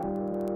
I'm